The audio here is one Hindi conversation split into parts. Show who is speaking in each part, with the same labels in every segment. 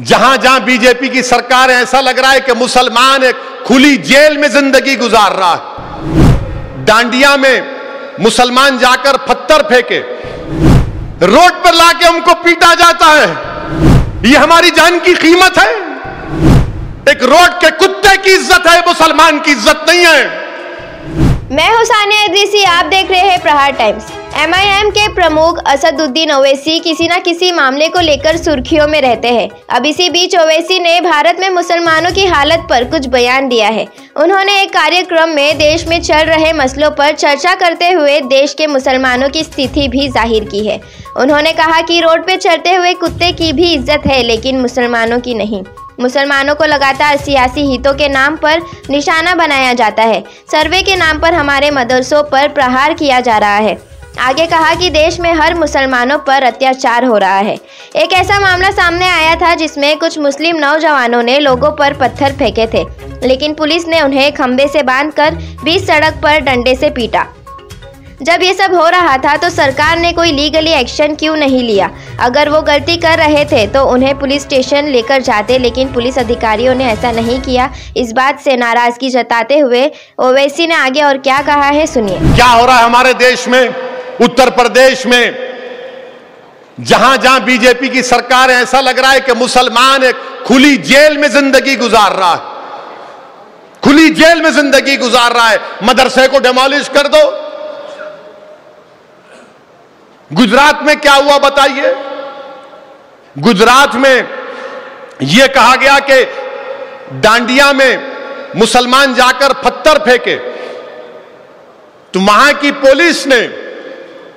Speaker 1: जहाँ जहाँ बीजेपी की सरकार है, ऐसा लग रहा है कि मुसलमान एक खुली जेल में ज़िंदगी गुजार रहा है। डांडिया में मुसलमान जाकर पत्थर फेंके। रोड पर लाके हमको पीटा जाता है। ये हमारी जान की कीमत है। एक रोड के कुत्ते की इज़्ज़त है, मुसलमान की इज़्ज़त नहीं है।
Speaker 2: मैं हूँ सानिया इद्रीसी, आप देख रहे हैं प्रहार टाइम्स। एमआईएम के प्रमुख असदुद्दीन ओवैसी किसी न किसी मामले को लेकर सुर्खियों में रहते हैं। अब इसी बीच ओवैसी ने भारत में मुसलमानों की हालत पर कुछ बयान दिया है। उन्होंने एक कार्यक्रम में देश में चल रहे मसलों पर चर्चा करते हुए देश के मुसलमानों की स्थिति भी ज़ाहिर की है। उन्होंने कहा कि रोड पे चलते हुए कुत्ते की भी इज़्ज़त है, लेकिन मुसलमानों की नहीं। मुसलमानों को लगातार सियासी हितों के नाम पर निशाना बनाया जाता है। सर्वे के नाम पर हमारे मदरसों पर प्रहार किया जा रहा है। आगे कहा कि देश में हर मुसलमानों पर अत्याचार हो रहा है। एक ऐसा मामला सामने आया था जिसमें कुछ मुस्लिम नौजवानों ने लोगों पर पत्थर फेंके थे, लेकिन पुलिस ने उन्हें खंबे से बांधकर बीच सड़क पर डंडे से पीटा। जब ये सब हो रहा था तो सरकार ने कोई लीगली एक्शन क्यों नहीं लिया? अगर वो गलती कर रहे थे तो उन्हें पुलिस स्टेशन लेकर जाते, लेकिन पुलिस अधिकारियों ने ऐसा नहीं किया। इस बात से नाराज़गी जताते हुए ओवैसी ने आगे और क्या कहा है, सुनिए।
Speaker 1: क्या हो रहा है हमारे देश में, उत्तर प्रदेश में? जहाँ जहाँ बीजेपी की सरकार है, ऐसा लग रहा है कि मुसलमान एक खुली जेल में ज़िंदगी गुजार रहा है। खुली जेल में ज़िंदगी गुजार रहा है। मदरसे को डेमोलिश कर दो। गुजरात में क्या हुआ, बताइए। गुजरात में यह कहा गया कि डांडिया में मुसलमान जाकर पत्थर फेंके। तो वहाँ की पुलिस ने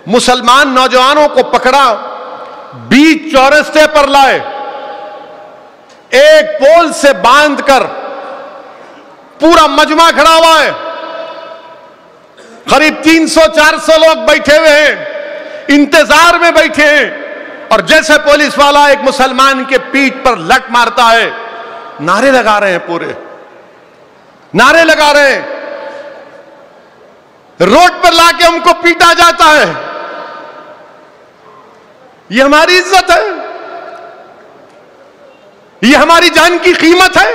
Speaker 1: मुसलमान नौजवानों को पकड़ा, बीच चौरस्ते पर लाए, एक पोल से बांधकर पूरा मजमा खड़ा हुआ है। करीब 300-400 लोग बैठे हुए हैं, इंतज़ार में बैठे हैं। और जैसे पुलिस वाला एक मुसलमान के पीठ पर लट मारता है, नारे लगा रहे हैं पूरे। नारे लगा रहे हैं। रोड पर लाके हमको पीटा जाता है। यह हमारी इज़्ज़त है। यह हमारी जान की कीमत है।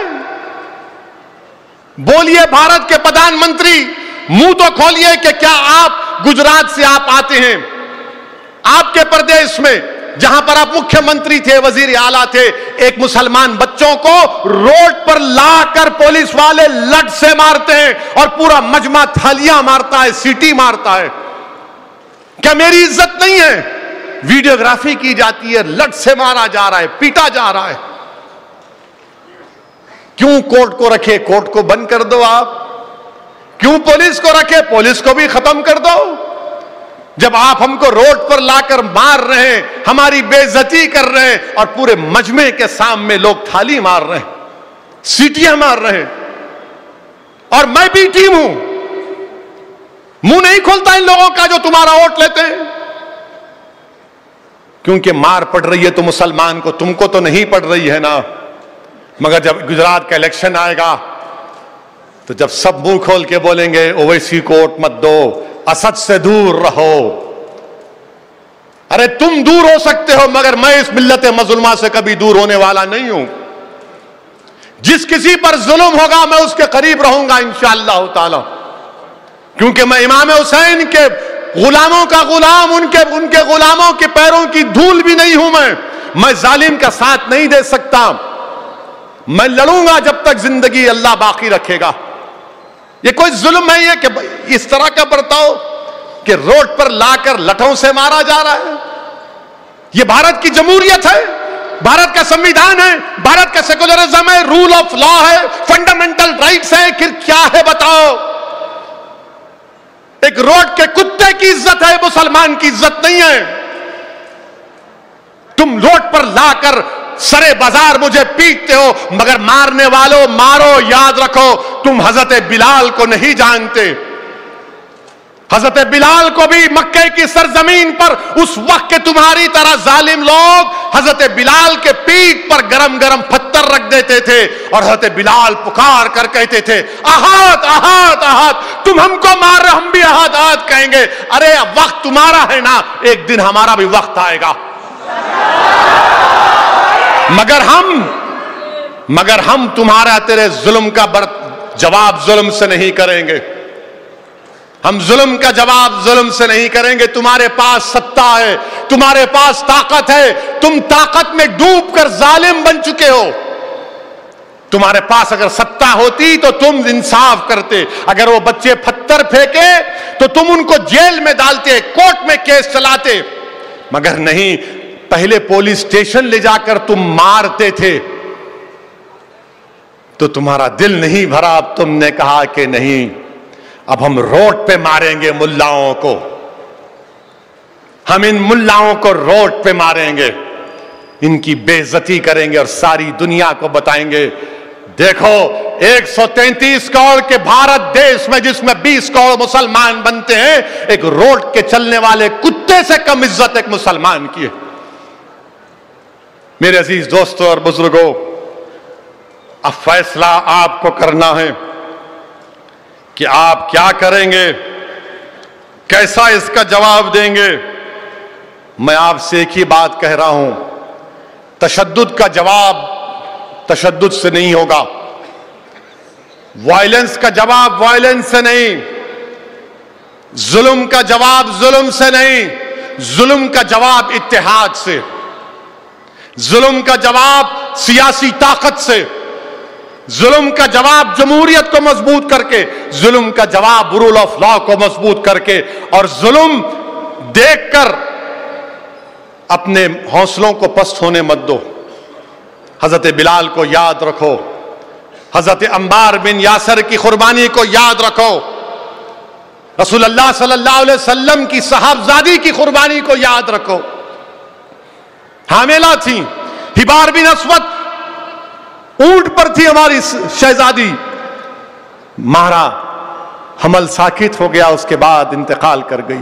Speaker 1: बोलिए भारत के प्रधानमंत्री, मुँह तो खोलिए कि क्या आप गुजरात से आप आते हैं। आपके प्रदेश में जहाँ पर आप मुख्यमंत्री थे, वज़ीर आला थे, एक मुसलमान बच्चों को रोड पर लाकर पुलिस वाले लट से मारते हैं और पूरा मजमा थालियाँ मारता है, सीटी मारता है। क्या मेरी इज़्ज़त नहीं है? वीडियोग्राफी की जाती है लट से मारा जा रहा है, पीटा जा रहा है। क्यों कोर्ट को रखे? कोर्ट को बंद कर दो आप। क्यों पुलिस को रखे? पुलिस को भी खत्म कर दो। जब आप हमको रोड पर लाकर मार रहे हैं, हमारी बेजती कर रहे हैं और पूरे मजमे के सामने लोग थाली मार रहे हैं, सीटियाँ मार रहे हैं। और मैं भी टीम हूँ। मुँह नहीं खोलता इन लोगों का जो तुम्हारा वोट लेते हैं। क्योंकि मार पड़ रही है तो मुसलमान को, तुमको तो नहीं पड़ रही है ना। मगर जब गुजरात का इलेक्शन आएगा तो जब सब मुँह खोल के बोलेंगे, ओवैसी को वोट मत दो असद से दूर रहो। अरे तुम दूर हो सकते हो, मगर मैं इस मिल्लत मजुलमा से कभी दूर होने वाला नहीं हूँ। जिस किसी पर जुल्म होगा, मैं उसके करीब रहूँगा इंशाला ताला। क्योंकि मैं इमाम हुसैन के गुलामों का गुलाम, उनके उनके गुलामों के पैरों की धूल भी नहीं हूँ मैं। मैं जालिम का साथ नहीं दे सकता। मैं लड़ूँगा जब तक ज़िंदगी अल्लाह बाकी रखेगा। ये कोई जुल्म है कि इस तरह का बर्ताव कि रोड पर लाकर लठों से मारा जा रहा है। ये भारत की जमहूरियत है, भारत का संविधान है, भारत का सेकुलरिज्म है रूल ऑफ़ लॉ है फंडामेंटल राइट्स है, फिर क्या है बताओ? एक रोड के कुत्ते की इज़्ज़त है, मुसलमान की इज़्ज़त नहीं है। तुम रोड पर लाकर सरे बाज़ार मुझे पीटते हो, मगर मारने वालों मारो, याद रखो, तुम हज़रत बिलाल को नहीं जानते। हज़रत बिलाल को भी मक्के की सरजमीन पर उस वक्त के तुम्हारी तरह जालिम लोग हज़रत बिलाल के पीठ पर गरम गरम पत्थर रख देते थे और हज़रत बिलाल पुकार कर कहते थे आहत आहत आहत तुम हमको मार रहे हम भी आहत आहत कहेंगे। अरे वक्त तुम्हारा है ना, एक दिन हमारा भी वक्त आएगा। मगर हम मगर हम तुम्हारा तेरे जुल्म का बर, जवाब जुल्म से नहीं करेंगे। हम जुल्म का जवाब जुल्म से नहीं करेंगे। तुम्हारे पास सत्ता है, तुम्हारे पास ताकत है। तुम ताकत में डूब कर जालिम बन चुके हो। तुम्हारे पास अगर सत्ता होती तो तुम इंसाफ करते। अगर वो बच्चे पत्थर फेंके तो तुम उनको जेल में डालते, कोर्ट में केस चलाते। मगर नहीं पहले पुलिस स्टेशन ले जाकर तुम मारते थे तो तुम्हारा दिल नहीं भरा। अब तुमने कहा कि नहीं, अब हम रोड पे मारेंगे मुल्लाओं को। हम इन मुल्लाओं को रोड पे मारेंगे, इनकी बेजती करेंगे और सारी दुनिया को बताएँगे, देखो 133 करोड़ के भारत देश में जिसमें 20 करोड़ मुसलमान बनते हैं, एक रोड के चलने वाले कुत्ते से कम इज़्ज़त एक मुसलमान की है। मेरे अज़ीज़ दोस्तों और बुज़ुर्गों, अब फैसला आपको करना है कि आप क्या करेंगे, कैसा इसका जवाब देंगे। मैं आपसे एक ही बात कह रहा हूँ तशद का जवाब तशद से नहीं होगा। वायलेंस का जवाब वायलेंस से नहीं, जुल्म का जवाब जुल्म से नहीं, जुल्म का जवाब इतिहाद से। जुल्म का जवाब सियासी ताकत से। जुल्म का जवाब जमहूरियत को मज़बूत करके, जुल्म का जवाब रूल ऑफ़ लॉ को मज़बूत करके और जुल्म देखकर अपने हौसलों को पस्त होने मत दो। हज़रत बिलाल को याद रखो। हज़रत अंबार बिन यासर की कुर्बानी को याद रखो। रसूल अल्लाह सल्लल्लाहु अलैहि वसल्लम की साहबजादी की कुर्बानी को याद रखो। हामेला थी। हिबार बिन असवत ऊँट पर थी हमारी शहजादी। मारा हमल साकित हो गया, उसके बाद इंतकाल कर गई।